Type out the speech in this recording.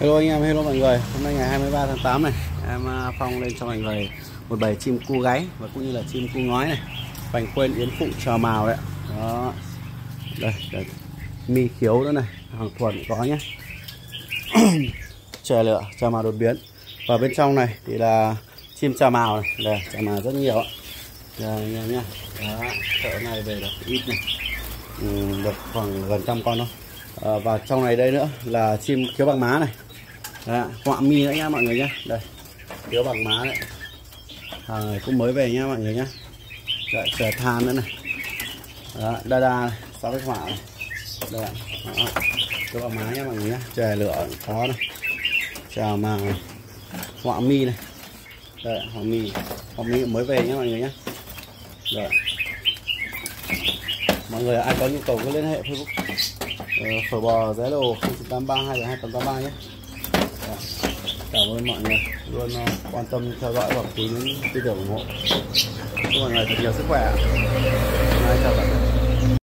Hello anh em, hello mọi người. Hôm nay ngày 23 tháng 8 này Em à, Phong lên cho mọi người một bầy chim cu gáy Và cũng như là chim cu ngói này. Bành quên yến phụ trò màu đấy Đó. Đây, đây. mi khiếu nữa này Hàng thuần có nhé. Chè lửa, trà màu đột biến. Và bên trong này thì là chim trà màu này. Đây, trà màu rất nhiều ạ. Đây anh em Đó, chợ này về được ít này. Ừ, Được khoảng gần trăm con thôi. À, và trong này đây nữa là chim khiếu bằng má này. Đấy, họa mi nữa nha mọi người nhé đây khiếu bằng má đấy. Hàng này cũng mới về nha mọi người nhé Đấy, chè than nữa này. Đó, đa đa sáu cái họa này. Đây đó. khiếu bằng má nha mọi người nhé chè lửa có này. Chào màng này. Họa mi này. Đây họa mi. Họa mi mới về nha mọi người nhé rồi mọi người ai có nhu cầu cứ liên hệ facebook Ờ, phở bò giá đồ 0983 282 nhé cảm ơn mọi người. Luôn ờ, quan tâm theo dõi và quý những tư tưởng ủng hộ. Chúc mọi người thật nhiều sức khỏe